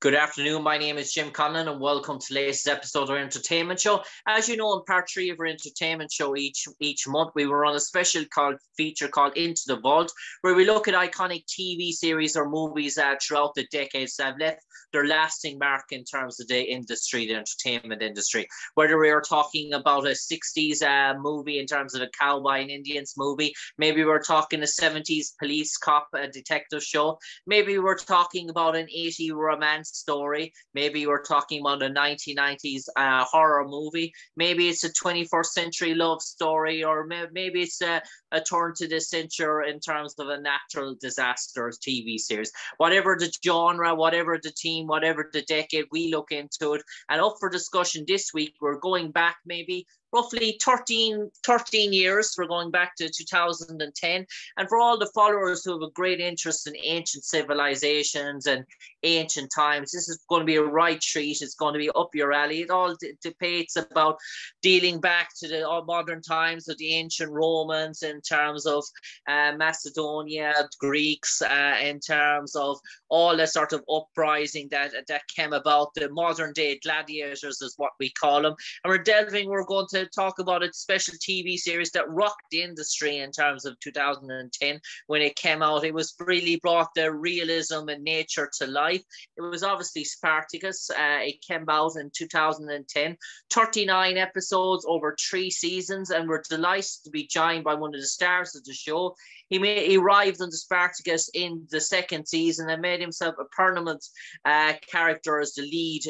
Good afternoon. My name is Jim Conlan, and welcome to latest episode of our entertainment show. As you know, in part three of our entertainment show each each month, we were on a special called feature called Into the Vault, where we look at iconic TV series or movies uh, throughout the decades that have left their lasting mark in terms of the industry, the entertainment industry. Whether we are talking about a 60s uh, movie in terms of a cowboy and Indians movie, maybe we're talking a 70s police cop uh, detective show, maybe we're talking about an 80 romance story. Maybe we're talking about a 1990s uh, horror movie. Maybe it's a 21st century love story, or may- maybe it's a, a turn to the century in terms of a natural disaster TV series. Whatever the genre, whatever the team, whatever the decade, we look into it. And up for discussion this week, we're going back maybe roughly 13, 13 years. We're going back to 2010. And for all the followers who have a great interest in ancient civilizations and ancient times, this is going to be a right treat. It's going to be up your alley. It all d- debates about dealing back to the modern times of the ancient Romans in terms of uh, Macedonia, Greeks, uh, in terms of all the sort of uprising that that came about. The modern day gladiators is what we call them. And we're delving, we're going to to talk about a special TV series that rocked the industry in terms of 2010 when it came out. It was really brought the realism and nature to life. It was obviously Spartacus. Uh, it came out in 2010, 39 episodes over three seasons, and we're delighted to be joined by one of the stars of the show. He, made, he arrived on the Spartacus in the second season and made himself a permanent uh, character as the lead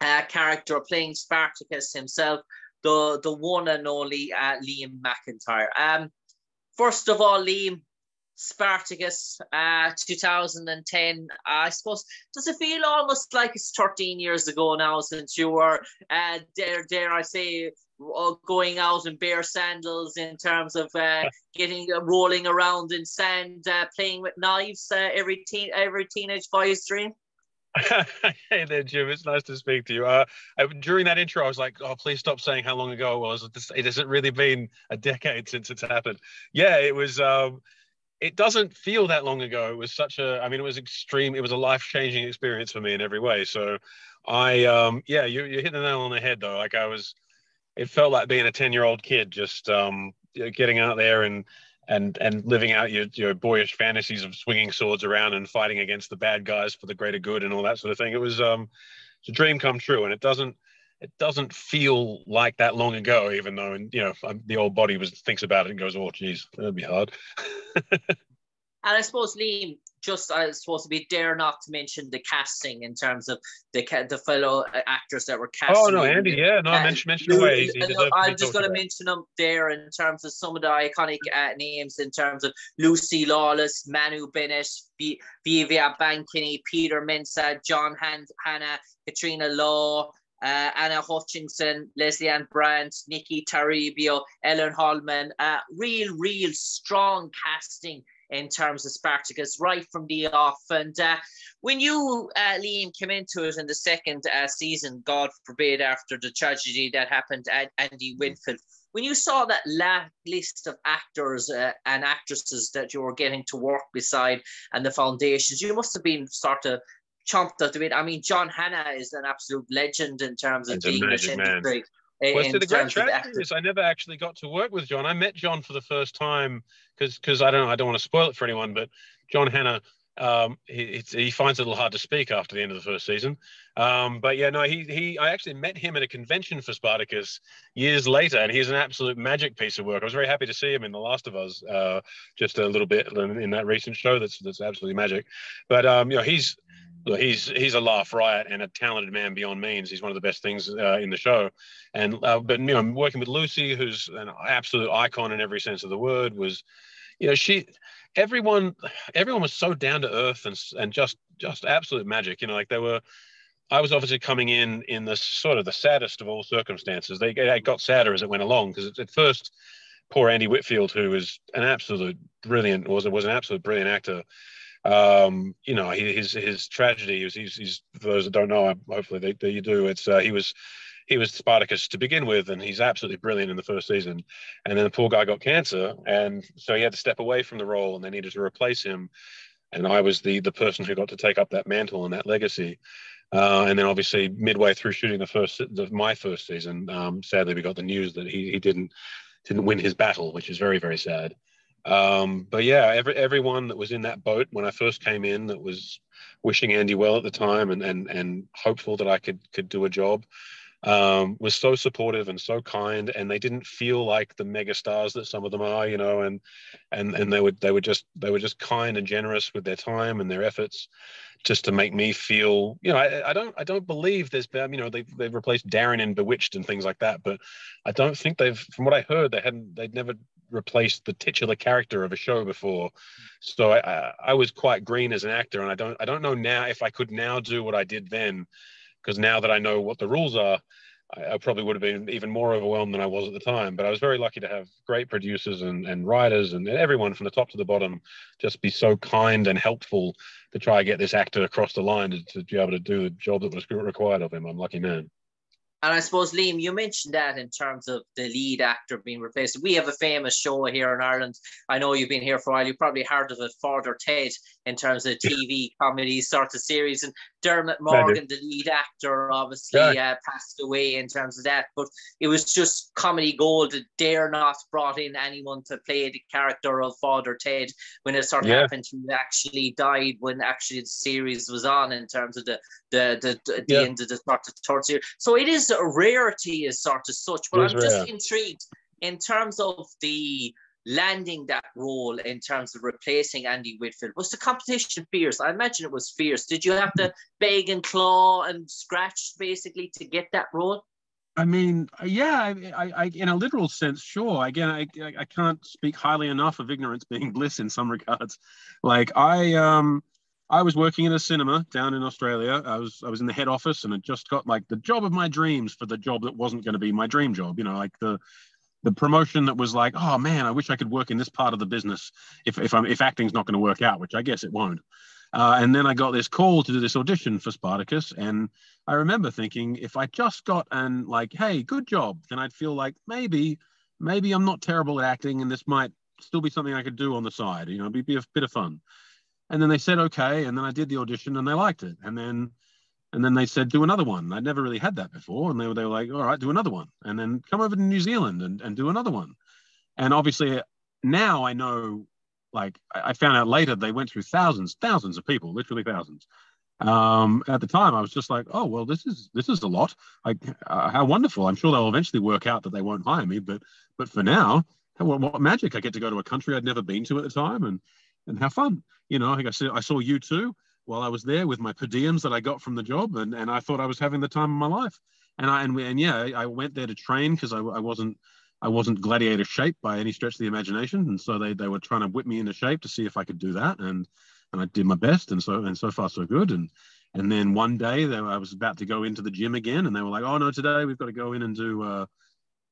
uh, character playing Spartacus himself the the one and only uh, Liam McIntyre. Um, first of all, Liam, Spartacus, uh, 2010. I suppose does it feel almost like it's 13 years ago now since you were uh, dare dare I say uh, going out in bare sandals in terms of uh, getting uh, rolling around in sand, uh, playing with knives. Uh, every teen every teenage boy's dream. hey there, Jim. It's nice to speak to you. Uh, I, during that intro, I was like, "Oh, please stop saying how long ago it was." It hasn't really been a decade since it's happened. Yeah, it was. Um, it doesn't feel that long ago. It was such a. I mean, it was extreme. It was a life changing experience for me in every way. So, I um, yeah, you you hit the nail on the head though. Like I was, it felt like being a ten year old kid, just um, getting out there and and and living out your, your boyish fantasies of swinging swords around and fighting against the bad guys for the greater good and all that sort of thing. It was um, it's a dream come true, and it doesn't it doesn't feel like that long ago, even though and you know the old body was thinks about it and goes, oh geez, that'd be hard. and I suppose Liam, just I was supposed to be dare not to mention the casting in terms of the the fellow actors that were cast. Oh no, Andy, yeah, no, uh, mention mention away. I'm just going to mention them there in terms of some of the iconic uh, names in terms of Lucy Lawless, Manu Bennett, v- Viva Bianca, Peter Mensah, John Han- Hannah, Katrina Law. Uh, Anna Hutchinson, Leslie Ann Brandt, Nikki Tarabay, Ellen Hollman, uh, real, real strong casting in terms of Spartacus right from the off. And uh, when you, uh, Liam, came into it in the second uh, season, God forbid, after the tragedy that happened at Andy mm. Whitfield, when you saw that la- list of actors uh, and actresses that you were getting to work beside and the foundations, you must have been sort of chomped at the bit. I mean, John Hannah is an absolute legend in terms of being English industry. Well, the great tragedy is I never actually got to work with John. I met John for the first time because because I don't know I don't want to spoil it for anyone, but John Hannah um, he, he finds it a little hard to speak after the end of the first season. Um, but yeah, no, he he I actually met him at a convention for Spartacus years later, and he's an absolute magic piece of work. I was very happy to see him in The Last of Us, uh, just a little bit in, in that recent show. That's that's absolutely magic. But um, you know, he's he's he's a laugh riot and a talented man beyond means. He's one of the best things uh, in the show. And uh, but you know, working with Lucy, who's an absolute icon in every sense of the word, was you know she everyone everyone was so down to earth and and just just absolute magic. You know, like they were. I was obviously coming in in the sort of the saddest of all circumstances. They, they got sadder as it went along because at first, poor Andy Whitfield, who was an absolute brilliant was was an absolute brilliant actor um, you know, his his tragedy is he's, he's for those that don't know, hopefully they, they you do. It's uh, he was he was Spartacus to begin with, and he's absolutely brilliant in the first season. And then the poor guy got cancer, and so he had to step away from the role, and they needed to replace him. and I was the the person who got to take up that mantle and that legacy. Uh, and then obviously midway through shooting the first the, my first season, um, sadly we got the news that he, he didn't didn't win his battle, which is very very sad. Um, but yeah, every everyone that was in that boat when I first came in that was wishing Andy well at the time and and and hopeful that I could could do a job um, was so supportive and so kind, and they didn't feel like the mega stars that some of them are, you know, and and and they would they were just they were just kind and generous with their time and their efforts, just to make me feel, you know, I, I don't I don't believe there's been, you know, they've they've replaced Darren in Bewitched and things like that, but I don't think they've, from what I heard, they hadn't they'd never replaced the titular character of a show before, so I I was quite green as an actor, and I don't I don't know now if I could now do what I did then because now that I know what the rules are, I, I, probably would have been even more overwhelmed than I was at the time. But I was very lucky to have great producers and, and writers and everyone from the top to the bottom just be so kind and helpful to try and get this actor across the line to, to be able to do the job that was required of him. I'm lucky man. And I suppose, Liam, you mentioned that in terms of the lead actor being replaced. We have a famous show here in Ireland. I know you've been here for a while. You've probably heard of it, Father Ted, in terms of TV comedy sort of series. And Dermot Morgan, the lead actor, obviously yeah. uh, passed away in terms of that. But it was just comedy gold. Dare not brought in anyone to play the character of Father Ted when it sort of yeah. happened. He actually died when actually the series was on in terms of the the the, the, yeah. end of the sort of third series. So it is a rarity as sort of such. But I'm rare. just intrigued in terms of the landing that role in terms of replacing Andy Whitfield? Was the competition fierce? I imagine it was fierce. Did you have to beg and claw and scratch basically to get that role? I mean, yeah, I, I, in a literal sense, sure. Again, I, I can't speak highly enough of ignorance being bliss in some regards. Like I, um, I was working in a cinema down in Australia. I was, I was in the head office, and had just got like the job of my dreams for the job that wasn't going to be my dream job. You know, like the, the promotion that was like, oh man, I wish I could work in this part of the business if if I'm if acting's not going to work out, which I guess it won't. Uh, and then I got this call to do this audition for Spartacus, and I remember thinking if I just got and like, hey, good job, then I'd feel like maybe maybe I'm not terrible at acting, and this might still be something I could do on the side. You know, be, be a bit of fun. And then they said okay, and then I did the audition, and they liked it, and then and then they said, do another one. I'd never really had that before. And they were, they were like, all right, do another one. And then come over to New Zealand and, and do another one. And obviously now I know, like I found out later, they went through thousands, thousands of people, literally thousands. Um, at the time, I was just like, oh, well, this is, this is a lot. Like, uh, how wonderful. I'm sure they'll eventually work out that they won't hire me. But, but for now, what, what magic. I get to go to a country I'd never been to at the time and, and have fun. You know, I think I said, I saw U2 while I was there with my per diems that I got from the job, and, and I thought I was having the time of my life. And I and, and yeah, I went there to train because I, I wasn't I wasn't gladiator shape by any stretch of the imagination, and so they, they were trying to whip me into shape to see if I could do that, and and I did my best, and so and so far so good, and and then one day they, I was about to go into the gym again, and they were like, oh no, today we've got to go in and do. Uh,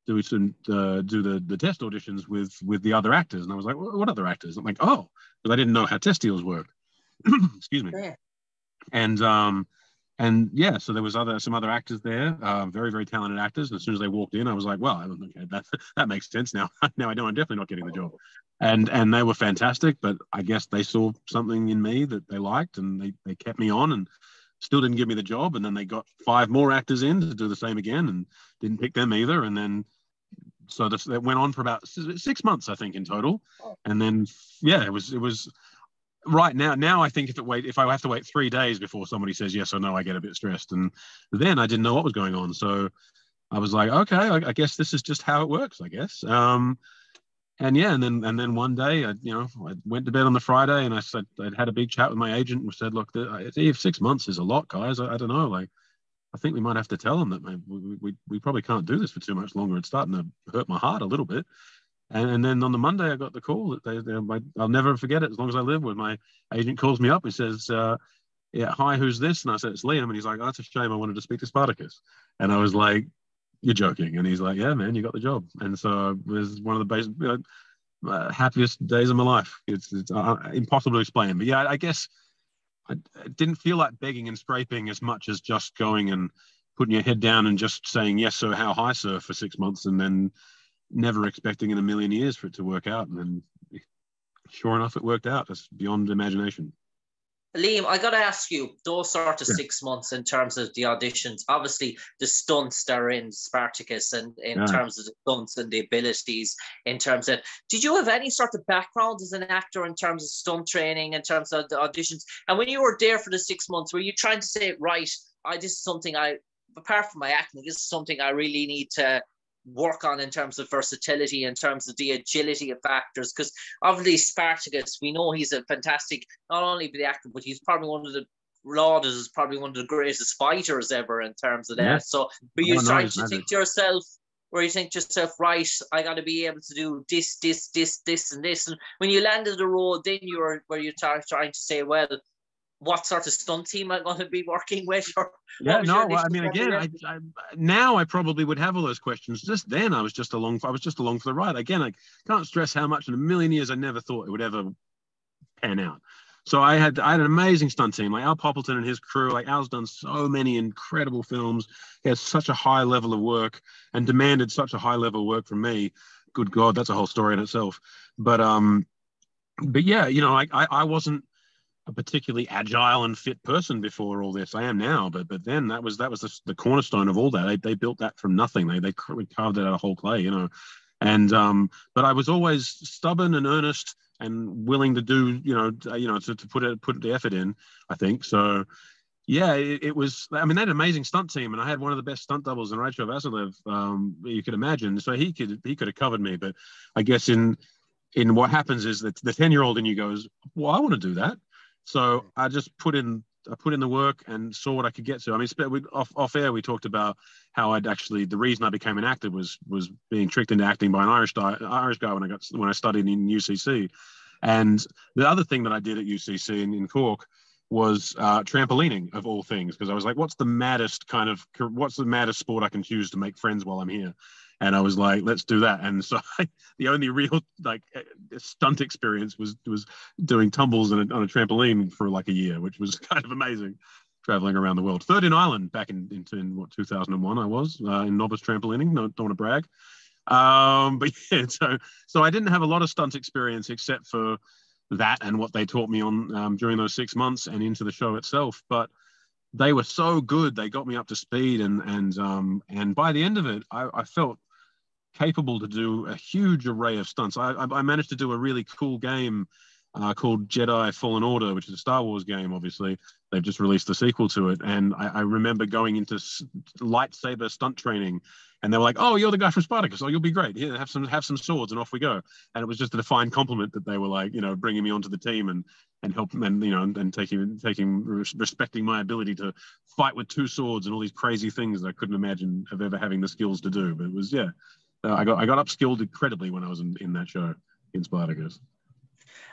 do some uh, do the the test auditions with with the other actors. And i was like what other actors? I'm like oh because i didn't know how test deals worked excuse me. Yeah. And um, and yeah, so there was other some other actors there, uh, very very talented actors. And as soon as they walked in, I was like, well, okay, that that makes sense now. now I know I'm definitely not getting the job. And and they were fantastic, but I guess they saw something in me that they liked, and they they kept me on and still didn't give me the job. And then they got five more actors in to do the same again, and didn't pick them either. And then so this, that went on for about six months, I think, in total. Oh. And then yeah, it was it was right now now i think if it wait if i have to wait three days before somebody says yes or no i get a bit stressed. And then i didn't know what was going on. So i was like okay i, I guess this is just how it works i guess. Um, and yeah and then and then one day i you know i went to bed on the friday and i said i'd had a big chat with my agent and said look if six months is a lot guys. I, I don't know like i think we might have to tell them that we, we, we probably can't do this for too much longer. It's starting to hurt my heart a little bit and, and then on the Monday, I got the call that they, they my, I'll never forget it as long as I live. When my agent calls me up and says, uh, "Yeah, hi, who's this?" and I said, "It's Liam," and he's like, oh, "That's a shame. I wanted to speak to Spartacus." And I was like, "You're joking?" And he's like, "Yeah, man, you got the job." And so it was one of the you know, uh, happiest days of my life. It's, it's uh, impossible to explain, but yeah, I, I guess I, I didn't feel like begging and scraping as much as just going and putting your head down and just saying yes sir how high sir for six months and then never expecting in a million years for it to work out. And then sure enough, it worked out. It's beyond imagination. Liam, I got to ask you, those sort of six months in terms of the auditions, obviously the stunts that are in Spartacus and in yeah. terms of the stunts and the abilities, in terms of, did you have any sort of background as an actor in terms of stunt training, in terms of the auditions? And when you were there for the six months, were you trying to say, right, I, this is something I, apart from my acting, this is something I really need to work on in terms of versatility, in terms of the agility of factors. Because obviously Spartacus, we know he's a fantastic, not only the actor, but he's probably one of the lauded as probably one of the greatest fighters ever in terms of that. Yeah. So, but you trying to think to yourself, where you think to yourself, right, I got to be able to do this, this, this, this, and this. And when you landed the role, then you were where you're trying to say, well, what sort of stunt team I'm going to be working with? Or yeah, no, well, I mean, again, I, I, now I probably would have all those questions. Just then, I was just along. I was just along for the ride. Again, I can't stress how much in a million years I never thought it would ever pan out. So I had I had an amazing stunt team, like Al Poppleton and his crew. Like Al's done so many incredible films. He has such a high level of work and demanded such a high level of work from me. Good God, that's a whole story in itself. But um, but yeah, you know, I I, I wasn't a particularly agile and fit person before all this. I am now, but but then that was that was the, the cornerstone of all that. They, they built that from nothing. They they carved it out of whole clay, you know. And um, but I was always stubborn and earnest and willing to do, you know, you know, to, to put it put the effort in. I think so. Yeah, it, it, was. I mean, they had an amazing stunt team, and I had one of the best stunt doubles in Rachel Vasilev um, you could imagine. So he could he could have covered me, but I guess in in what happens is that the 10 year old in you goes, well, I want to do that. So I just put in I put in the work and saw what I could get to. I mean, off off air we talked about how I'd actually the reason I became an actor was was being tricked into acting by an Irish guy, Irish guy when I got when I studied in UCC, and the other thing that I did at UCC in, in Cork was uh, trampolining of all things because I was like, what's the maddest kind of what's the maddest sport I can choose to make friends while I'm here? And I was like, let's do that. And so I, the only real like eh, stunt experience was was doing tumbles on a, on a trampoline for like a year, which was kind of amazing. Traveling around the world, third in Ireland back in, in, in what 2001 I was uh, in novice trampolining. No, don't want to brag, um, but yeah. So so I didn't have a lot of stunt experience except for that and what they taught me on um, during those six months and into the show itself. But they were so good; they got me up to speed, and and um, and by the end of it, I, I felt capable to do a huge array of stunts. I, I managed to do a really cool game uh, called Jedi Fallen Order, which is a Star Wars game. Obviously, they've just released the sequel to it, and I, I remember going into lightsaber stunt training, and they were like, "Oh, you're the guy from Spartacus. Oh, you'll be great. Here, have some have some swords, and off we go." And it was just a defined compliment that they were like, you know, bringing me onto the team and and help and you know and taking taking respecting my ability to fight with two swords and all these crazy things that I couldn't imagine of ever having the skills to do. But it was yeah, uh, I got I got upskilled incredibly when I was in, in that show in Spartacus.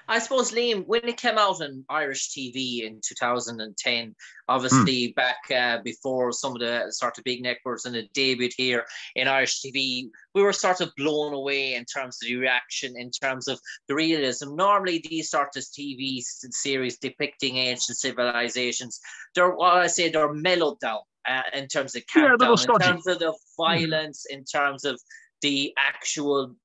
I suppose Liam, when it came out on Irish TV in 2010, obviously mm. back uh, before some of the sort of big networks and it debuted here in Irish TV, we were sort of blown away in terms of the reaction, in terms of the realism. Normally, these sort of TV series depicting ancient civilizations, they're what I say they're mellowed down. Uh, in terms of countdown, yeah, in terms of the hmm. violence, in terms of the actual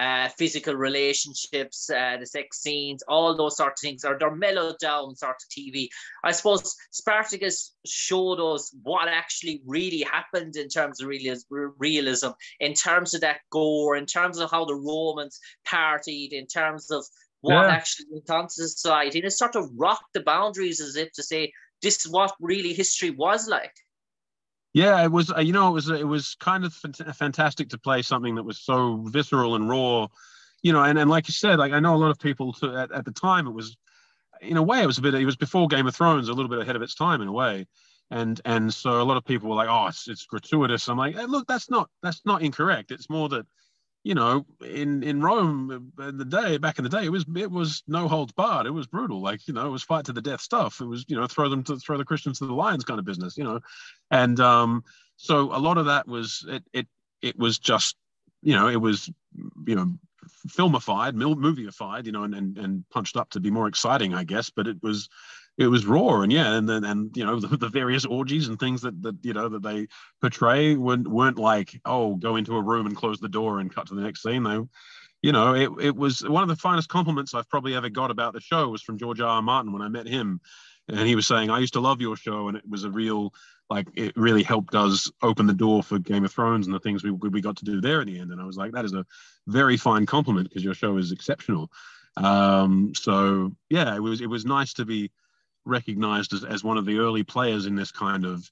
uh, physical relationships, uh, the sex scenes, all those sort of things, or they're mellowed down sort of TV. I suppose Spartacus showed us what actually really happened in terms of realism, in terms of that gore, in terms of how the Romans partied, in terms of what yeah. actually went on to society. And it sort of rocked the boundaries as if to say, this is what really history was like. Yeah, it was. Uh, you know, it was. It was kind of fantastic to play something that was so visceral and raw. You know, and, and like you said, like I know a lot of people to, at, at the time it was, in a way, it was a bit. It was before Game of Thrones, a little bit ahead of its time in a way, and and so a lot of people were like, oh, it's, it's gratuitous. I'm like, hey, look, that's not that's not incorrect. It's more that you know, in in Rome in the day back in the day, it was it was no holds barred. It was brutal. Like you know, it was fight to the death stuff. It was you know throw them to throw the Christians to the lions kind of business. You know, and um, so a lot of that was it it it was just you know it was you know filmified, moviefied, you know, and, and and punched up to be more exciting, I guess. But it was it was raw and yeah and then and you know the, the, various orgies and things that that you know that they portray weren't, weren't like oh go into a room and close the door and cut to the next scene they you know it, it was one of the finest compliments i've probably ever got about the show was from george r. r martin when i met him and he was saying, "I used to love your show, and it was a real like it really helped us open the door for Game of Thrones and the things we we got to do there in the end." And I was like, "That is a very fine compliment because your show is exceptional." Um, so yeah, it was it was nice to be recognized as, as one of the early players in this kind of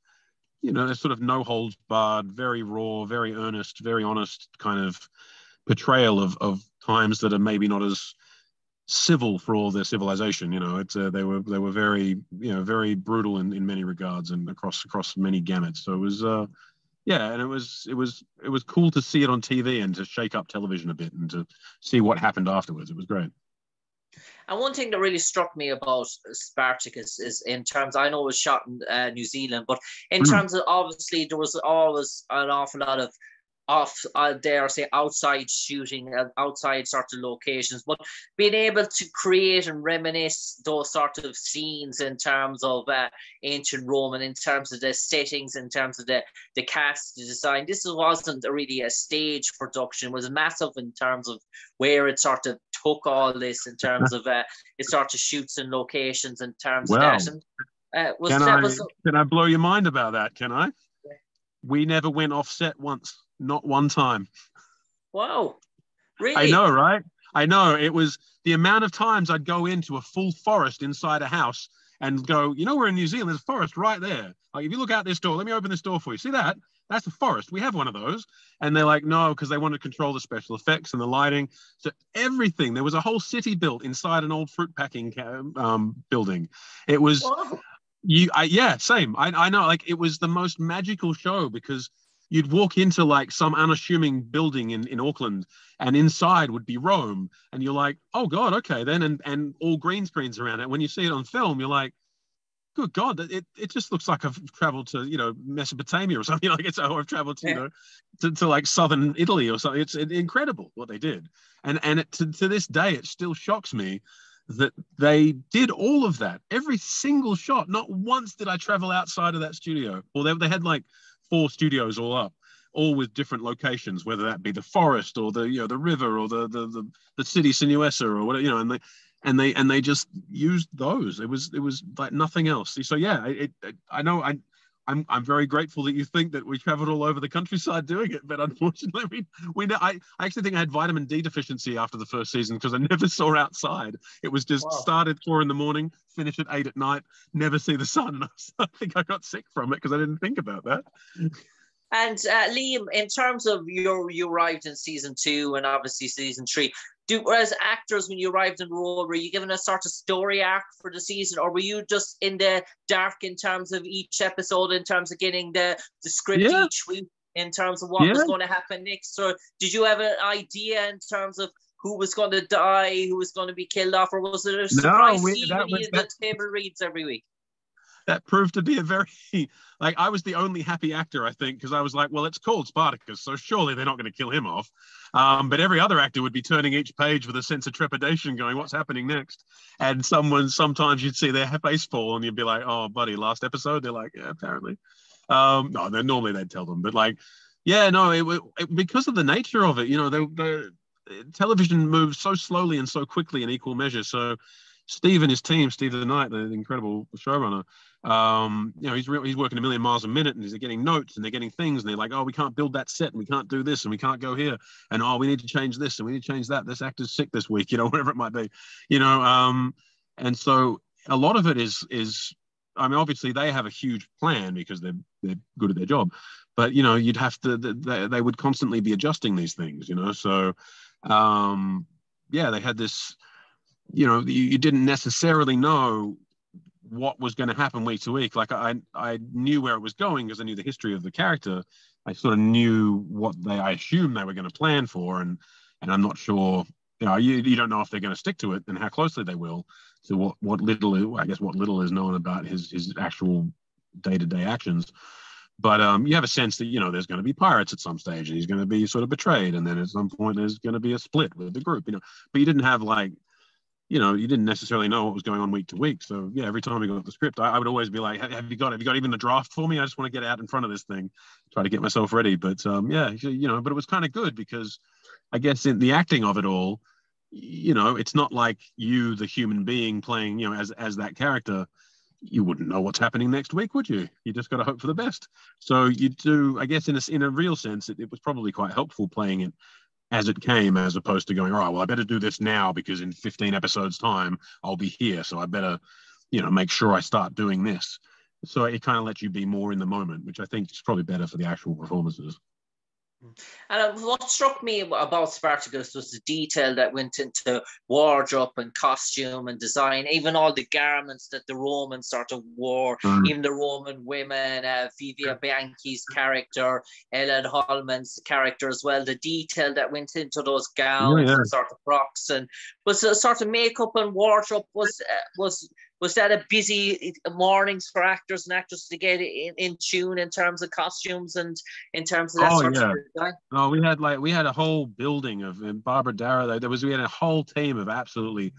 you know, sort of no holds barred, very raw, very earnest, very honest kind of portrayal of, of times that are maybe not as civil for all their civilization. You know, it's uh, they were they were very you know very brutal in, in many regards and across across many gamuts. So it was uh, yeah, and it was it was it was cool to see it on TV and to shake up television a bit and to see what happened afterwards. It was great. And one thing that really struck me about Spartacus is in terms, I know it was shot in uh, New Zealand, but in mm. terms of obviously there was always an awful lot of off uh, dare say outside shooting uh, outside sort of locations but being able to create and reminisce those sort of scenes in terms of uh, ancient rome and in terms of the settings in terms of the the cast the design this wasn't really a stage production it was massive in terms of where it sort of took all this in terms of uh, it sort of shoots and locations in terms well, of that and, uh, was, can, I, was, can I blow your mind about that can I we never went offset once not one time. Wow. Really? I know, right? I know. It was the amount of times I'd go into a full forest inside a house and go, you know, we're in New Zealand, there's a forest right there. Like, if you look out this door, let me open this door for you. See that? That's a forest. We have one of those. And they're like, no, because they want to control the special effects and the lighting. So everything, there was a whole city built inside an old fruit packing um, building. It was, Whoa. you, I, yeah, same. I, I know, like, it was the most magical show because you'd walk into like some unassuming building in, in Auckland and inside would be Rome. And you're like, oh God, okay then. And, and all green screens around it. When you see it on film, you're like, good God, it, it just looks like I've traveled to, you know, Mesopotamia or something. Like it's, oh, I've traveled to, yeah. you know, to, to like Southern Italy or something. It's incredible what they did. And, and it, to, to this day, it still shocks me that they did all of that, every single shot. Not once did I travel outside of that studio. Or they, they had like four studios all up all with different locations, whether that be the forest or the you know the river or the the the, the city Sinuessa or whatever you know, and they and they and they just used those. It was it was like nothing else. So yeah, it, it I know I. I'm, I'm very grateful that you think that we traveled all over the countryside doing it, but unfortunately, we, we know, I, I actually think I had vitamin D deficiency after the first season because I never saw outside. It was just wow. start at four in the morning, finish at eight at night, never see the sun. And I, was, I think I got sick from it because I didn't think about that. And uh, Liam, in terms of your you arrived in season two and obviously season three, do as actors when you arrived in the role, were you given a sort of story arc for the season, or were you just in the dark in terms of each episode, in terms of getting the the script yeah. each week, in terms of what yeah. was going to happen next, or did you have an idea in terms of who was going to die, who was going to be killed off, or was it a surprise no, we, that was, that, the table reads every week? That proved to be a very like I was the only happy actor I think because I was like, well, it's called Spartacus, so surely they're not going to kill him off. Um, but every other actor would be turning each page with a sense of trepidation, going, "What's happening next?" And someone sometimes you'd see their face fall, and you'd be like, "Oh, buddy, last episode." They're like, "Yeah, apparently." Um, no, then normally they'd tell them, but like, yeah, no, it, it, because of the nature of it, you know, the, the television moves so slowly and so quickly in equal measure. So Steve and his team, Steve DeKnight, the incredible showrunner, um, you know, he's he's working a million miles a minute, and he's getting notes, and they're getting things, and they're like, oh, we can't build that set, and we can't do this, and we can't go here, and oh, we need to change this, and we need to change that. This actor's sick this week, you know, whatever it might be, you know. Um, and so a lot of it is is, I mean, obviously they have a huge plan because they're they're good at their job, but you know, you'd have to they, they would constantly be adjusting these things, you know. So, um, yeah, they had this you know you, you, didn't necessarily know what was going to happen week to week. Like I, I knew where it was going because I knew the history of the character. I sort of knew what they, I assumed they were going to plan for, and and I'm not sure. You know, you, you don't know if they're going to stick to it and how closely they will. So what what little I guess what little is known about his his actual day to day actions. But um, you have a sense that you know there's going to be pirates at some stage, and he's going to be sort of betrayed, and then at some point there's going to be a split with the group. You know, but you didn't have like you know, you didn't necessarily know what was going on week to week. So yeah, every time we got the script, I, I would always be like, "Have you got? Have you got even the draft for me? I just want to get out in front of this thing, try to get myself ready." But um, yeah, you know, but it was kind of good because I guess in the acting of it all, you know, it's not like you, the human being, playing, you know, as as that character. you wouldn't know what's happening next week, would you? You just got to hope for the best. So you do, I guess, in a, in a real sense, it, it was probably quite helpful playing it as it came, as opposed to going, all right, well, I better do this now because in 15 episodes' time, I'll be here. So I better, you know, make sure I start doing this. So it kind of lets you be more in the moment, which I think is probably better for the actual performances. And what struck me about Spartacus was the detail that went into wardrobe and costume and design, even all the garments that the Romans sort of wore, mm. even the Roman women, uh, Viva Bianca's character, Ellen Hollman's character as well, the detail that went into those gowns oh, yeah. and sort of frocks and was a sort of makeup and wardrobe was uh, was was that a busy mornings for actors and actresses to get in, in tune in terms of costumes and in terms of that oh, sort yeah. of No, we had like we had a whole building of and Barbara Darragh. There was we had a whole team of absolutely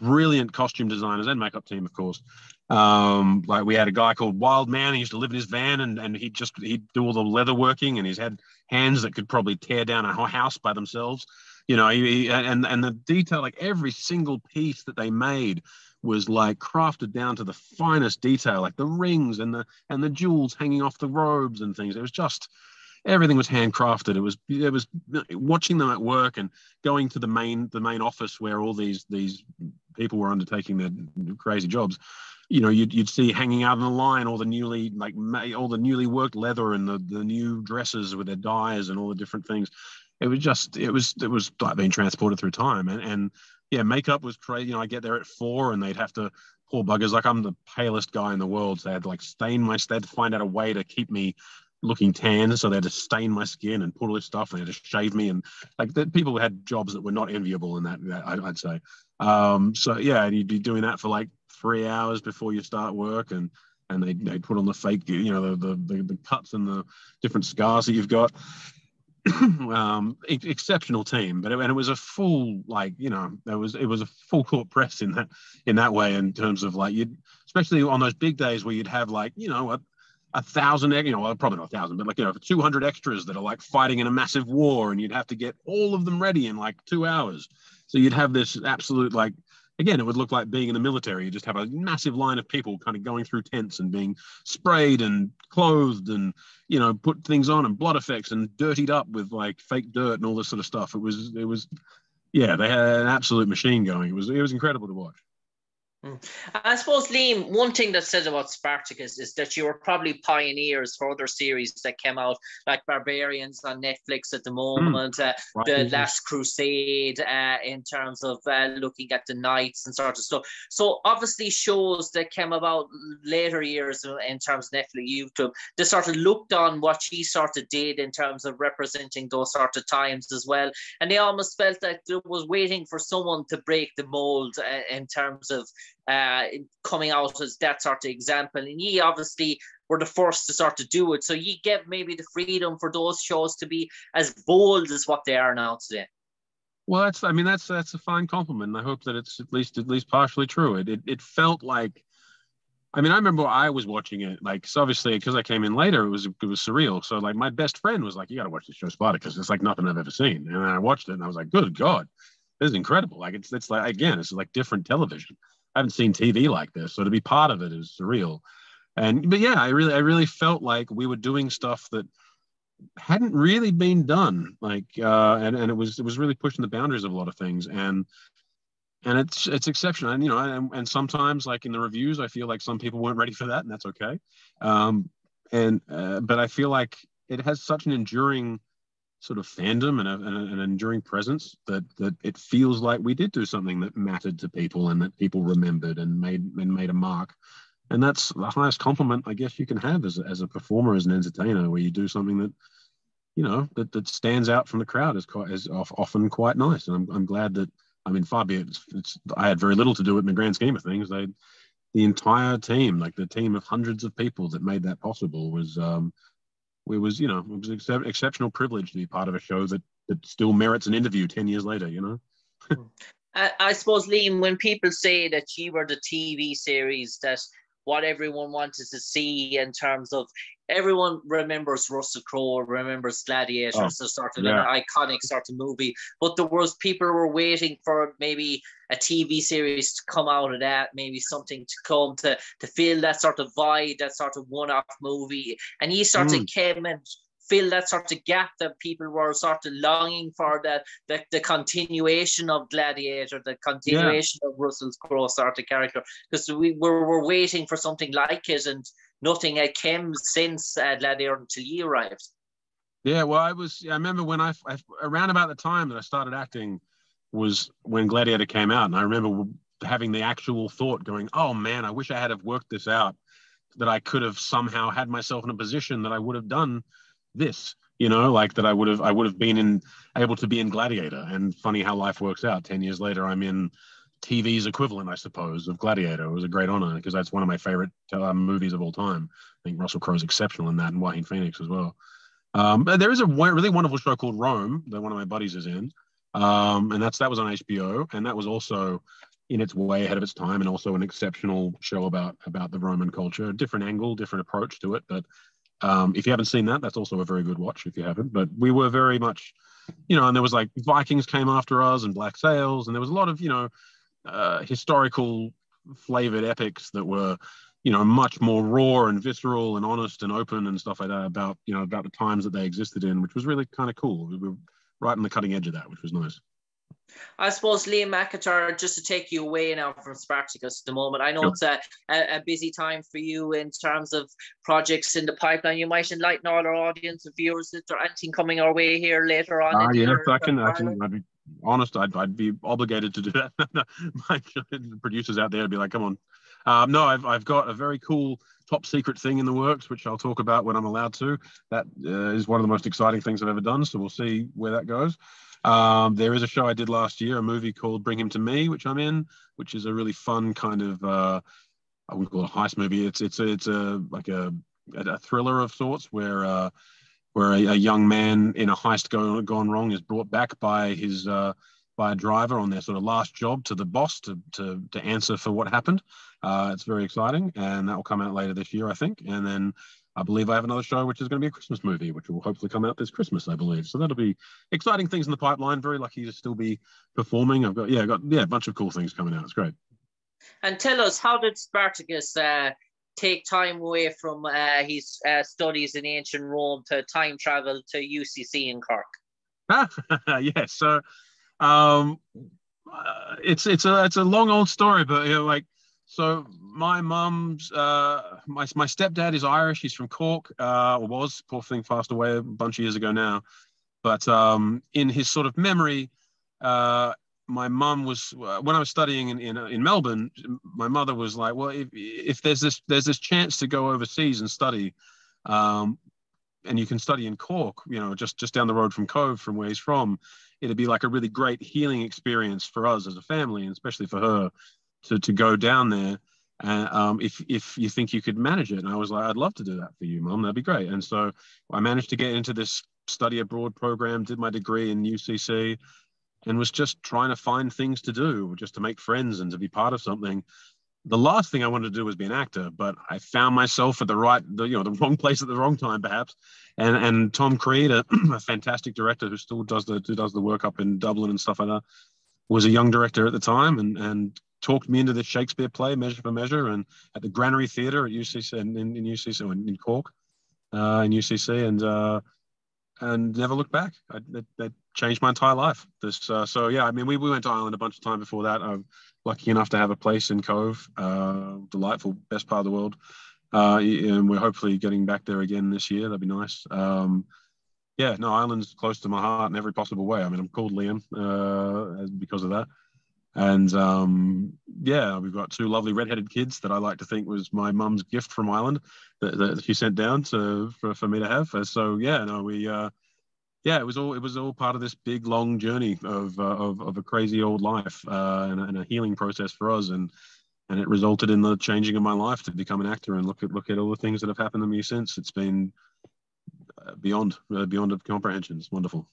brilliant costume designers and makeup team, of course. Um, like we had a guy called Wild Man. He used to live in his van and and he'd just he'd do all the leather working and he's had hands that could probably tear down a house by themselves. You know, he, and and the detail, like every single piece that they made was like crafted down to the finest detail, like the rings and the and the jewels hanging off the robes and things. It was just everything was handcrafted. It was it was watching them at work and going to the main the main office where all these these people were undertaking their crazy jobs. You know, you'd, you'd see hanging out in the line all the newly like all the newly worked leather and the, the new dresses with their dyes and all the different things. It was just it was it was like being transported through time and and yeah, makeup was crazy. You know, I get there at four and they'd have to, poor buggers, like I'm the palest guy in the world. So they had to like stain my, they had to find out a way to keep me looking tan. So they had to stain my skin and put all this stuff and they had to shave me. And like the people had jobs that were not enviable in that, that I'd say. Um, so yeah, and you'd be doing that for like three hours before you start work. And, and they they put on the fake, you know, the, the, the cuts and the different scars that you've got. um, exceptional team, but it, and it was a full like you know there was it was a full court press in that in that way in terms of like you especially on those big days where you'd have like you know a, a thousand you know probably not a thousand but like you know 200 extras that are like fighting in a massive war and you'd have to get all of them ready in like two hours. So you'd have this absolute like again, it would look like being in the military. You just have a massive line of people kind of going through tents and being sprayed and clothed and, you know, put things on and blood effects and dirtied up with like fake dirt and all this sort of stuff. It was, it was, yeah, they had an absolute machine going. It was, it was incredible to watch. Mm. I suppose, Liam, one thing that said about Spartacus is that you were probably pioneers for other series that came out, like Barbarians on Netflix at the hmm. moment, mm. uh, right. The Last Crusade, uh, in terms of uh, looking at the knights and sort of stuff. So, obviously, shows that came about later years in terms of Netflix, YouTube, they sort of looked on what she sort of did in terms of representing those sort of times as well. And they almost felt that there was waiting for someone to break the mold uh, in terms of uh, coming out as that sort of example. And ye obviously were the first to start to do it. So ye get maybe the freedom for those shows to be as bold as what they are now today. Well, that's I mean that's that's a fine compliment. I hope that it's at least at least partially true. It it, it felt like I mean, I remember I was watching it, like, so obviously because I came in later, it was it was surreal. So like my best friend was like, "You got to watch this show, Spartacus. It's like nothing I've ever seen." And I watched it, and I was like, "Good God, this is incredible!" Like it's it's like again, it's like different television. I haven't seen TV like this, so to be part of it is surreal. And but yeah, I really I really felt like we were doing stuff that hadn't really been done, like uh, and and it was it was really pushing the boundaries of a lot of things, and and it's it's exceptional. And you know, and, and sometimes like in the reviews, I feel like some people weren't ready for that, and that's okay. Um, and uh, but I feel like it has such an enduring sort of fandom and, a, and an enduring presence that that it feels like we did do something that mattered to people and that people remembered and made and made a mark. And that's the highest compliment i guess you can have as, as a performer as an entertainer where you do something that you know that, that stands out from the crowd is quite is often quite nice. And i'm, I'm glad that i mean far be it it's, it's, i had very little to do with in the grand scheme of things. They the entire team like the team of hundreds of people that made that possible was um, it was you know it was an ex- exceptional privilege to be part of a show that that still merits an interview 10 years later you know? I, I suppose liam when people say that you were the tv series that what everyone wanted to see in terms of everyone remembers Russell Crowe, remembers Gladiator, oh, so sort of yeah. an iconic sort of movie. But there was people were waiting for maybe a TV series to come out of that, maybe something to come to to feel that sort of vibe, that sort of one-off movie. And he sort mm. of came and fill that sort of gap that people were sort of longing for that the, the continuation of Gladiator, the continuation yeah. of Russell Crowe sort of character. Because we were, were waiting for something like it and nothing had come since uh, Gladiator until you arrived. Yeah, well, I was. I remember when I, I around about the time that I started acting was when Gladiator came out, and I remember having the actual thought, going, "Oh man, I wish I had have worked this out, that I could have somehow had myself in a position that I would have done this you know like that i would have i would have been in able to be in gladiator. And funny how life works out. 10 years later i'm in tv's equivalent i suppose of gladiator. It was a great honor because that's one of my favorite uh, movies of all time. I think russell crowe's exceptional in that and joaquin phoenix as well. Um, there is a really wonderful show called rome that one of my buddies is in. Um, and that's that was on hbo and that was also in its way ahead of its time and also an exceptional show about about the roman culture. Different angle different approach to it but um, if you haven't seen that, that's also a very good watch if you haven't. But we were very much, you know, and there was like Vikings came after us and Black Sails, and there was a lot of, you know, uh, historical flavored epics that were, you know, much more raw and visceral and honest and open and stuff like that about, you know, about the times that they existed in, which was really kind of cool. We were right on the cutting edge of that, which was nice. I suppose Liam McIntyre, just to take you away now from Spartacus at the moment. I know sure. it's a, a, a, busy time for you in terms of projects in the pipeline. You might enlighten all our audience and viewers. Is there anything coming our way here later on? Uh, yes, I can, I can. I'd be honest. I'd, I'd be obligated to do that. My producers out there would be like, "Come on." Um, no, I've, I've got a very cool top secret thing in the works, which I'll talk about when I'm allowed to. That uh, is one of the most exciting things I've ever done. So we'll see where that goes. Um, there is a show I did last year, a movie called Bring Him to Me, which I'm in, which is a really fun kind of uh, I wouldn't call it a heist movie. It's it's a, it's a like a a thriller of sorts where uh, where a, a, young man in a heist go, gone wrong is brought back by his uh, by a driver on their sort of last job to the boss to to, to answer for what happened. Uh, it's very exciting, and that will come out later this year, I think. And then I believe I have another show which is going to be a Christmas movie, which will hopefully come out this Christmas, I believe. So that'll be exciting things in the pipeline. Very lucky to still be performing. I've got yeah, I've got yeah, a bunch of cool things coming out. It's great. And tell us, how did Spartacus uh, take time away from uh, his uh, studies in ancient Rome to time travel to UCC in Cork? yes, so um, uh, it's it's a it's a long old story, but you know, like so my mum's uh, my my stepdad is Irish. He's from Cork, uh, or was. Poor thing passed away a bunch of years ago now. But um, in his sort of memory, uh, my mum was uh, when I was studying in, in in Melbourne. My mother was like, "Well, if if there's this there's this chance to go overseas and study, um, and you can study in Cork, you know, just just down the road from Cobh, from where he's from, it'd be like a really great healing experience for us as a family, and especially for her." To, to go down there uh, um, if if you think you could manage it. And I was like, I'd love to do that for you, mom. That'd be great. And so I managed to get into this study abroad program, did my degree in UCC, and was just trying to find things to do, just to make friends and to be part of something. The last thing I wanted to do was be an actor, but I found myself at the right, the, you know, the wrong place at the wrong time, perhaps. And and Tom Creed, a, a fantastic director who still does the who does the work up in Dublin and stuff like that, was a young director at the time and and talked me into the Shakespeare play, Measure for Measure, and at the Granary Theatre at UCC in, in, UCC in, in Cork, uh, in UCC, and uh, and never looked back. I, that, that, changed my entire life. This uh, so yeah, I mean we, we went to Ireland a bunch of time before that. I'm lucky enough to have a place in Cobh, uh, delightful, best part of the world, uh, and we're hopefully getting back there again this year. That'd be nice. Um, yeah, no, Ireland's close to my heart in every possible way. I mean, I'm called Liam uh, because of that. And um, yeah, we've got two lovely redheaded kids that I like to think was my mum's gift from Ireland that, that she sent down to for, for me to have. So yeah, no, we uh, yeah, it was all it was all part of this big long journey of uh, of, of a crazy old life uh, and, a, and, a, healing process for us, and and it resulted in the changing of my life to become an actor and look at look at all the things that have happened to me since. It's been uh, beyond uh, beyond of comprehension. It's wonderful.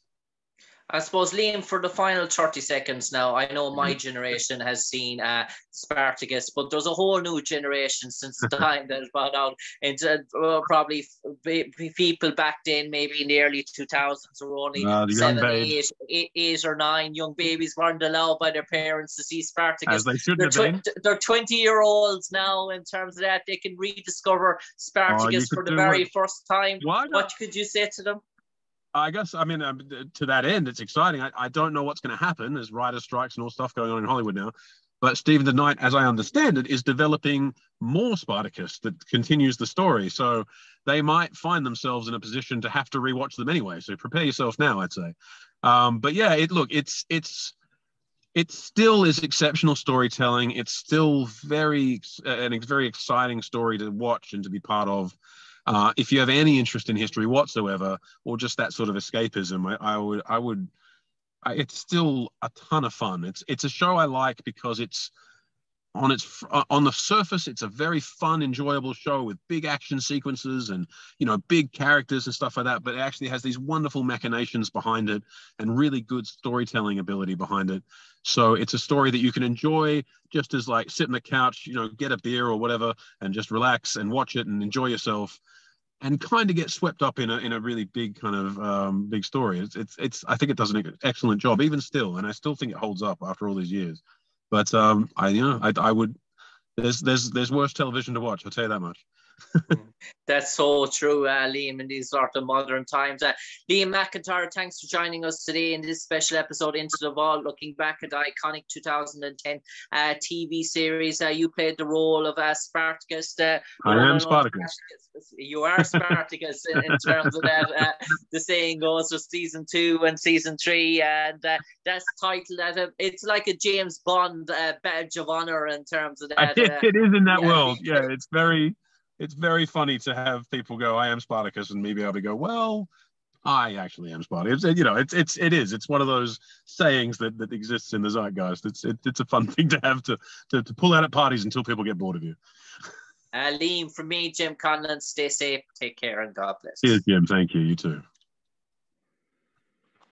I suppose, Liam, for the final 30 seconds now, I know my mm-hmm. generation has seen uh, Spartacus, but there's a whole new generation since the time that it brought out. And uh, probably people back then, maybe in the early 2000s, were only uh, seven, eight, eight, eight or nine young babies weren't allowed by their parents to see Spartacus. As they should they're, been. they're 20 year olds now in terms of that. They can rediscover Spartacus oh, for the very first time. What could you say to them? I guess I mean um, to that end, it's exciting. I, I don't know what's going to happen. There's writer strikes and all stuff going on in Hollywood now, but Steven the DeKnight, as I understand it, is developing more Spartacus that continues the story. So they might find themselves in a position to have to rewatch them anyway. So prepare yourself now, I'd say. Um, but yeah, it look it's it's it still is exceptional storytelling. It's still very uh, a very exciting story to watch and to be part of. Uh, if you have any interest in history whatsoever, or just that sort of escapism, I, I would, I would, I, it's still a ton of fun. It's, it's a show I like because it's on its on the surface, it's a very fun, enjoyable show with big action sequences and you know big characters and stuff like that. But it actually has these wonderful machinations behind it and really good storytelling ability behind it. So it's a story that you can enjoy just as like sit on the couch, you know, get a beer or whatever, and just relax and watch it and enjoy yourself and kind of get swept up in a in a really big kind of um, big story. It's, it's it's I think it does an excellent job even still, and I still think it holds up after all these years. But um, I you know I, I would there's there's there's worse television to watch. I'll tell you that much. That's so true, uh, Liam, in these sort of modern times. Uh, Liam McIntyre, thanks for joining us today in this special episode Into the Vault, looking back at the iconic 2010 uh, TV series. Uh, you played the role of uh, Spartacus. Uh, I am Spartacus. You are Spartacus in, in, terms of that. the saying goes for season two and season three, and that's titled as it's like a James Bond badge of honor in terms of that. it is in that yeah, world. Yeah, it's very it's very funny to have people go, "I am Spartacus," and me be able to go, "Well, I actually am Spartacus." You know, it's it's it is. It's one of those sayings that that exists in the zeitgeist. It's it, it's a fun thing to have to, to to pull out at parties until people get bored of you. Uh, Liam, from me, Jim Conlan, stay safe, take care, and God bless. Cheers, Jim. Thank you. You too.